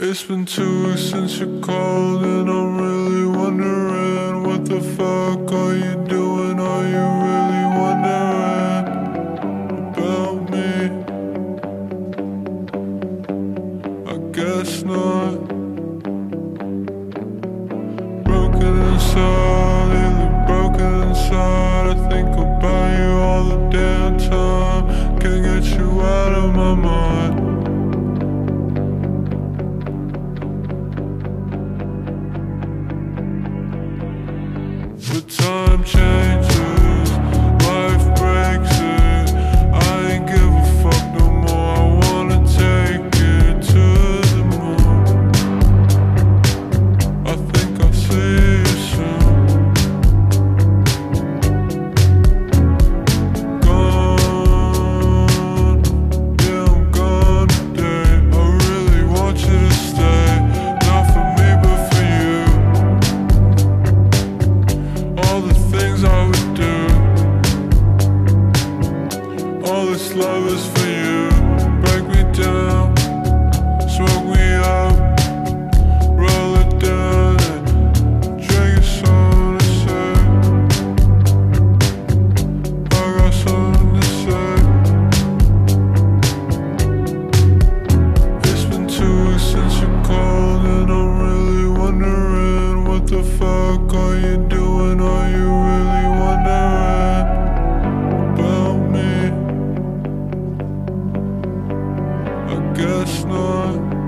It's been two weeks since you called and I'm really wondering what the fuck are you doing? Are you really wondering about me? I guess not. Broken inside, lately broken inside. I think about you all the damn time. Can't get you out of my mind. So. this love is гаснуть